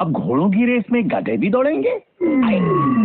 अब घोड़ों की रेस में गधे भी दौड़ेंगे। हम्म।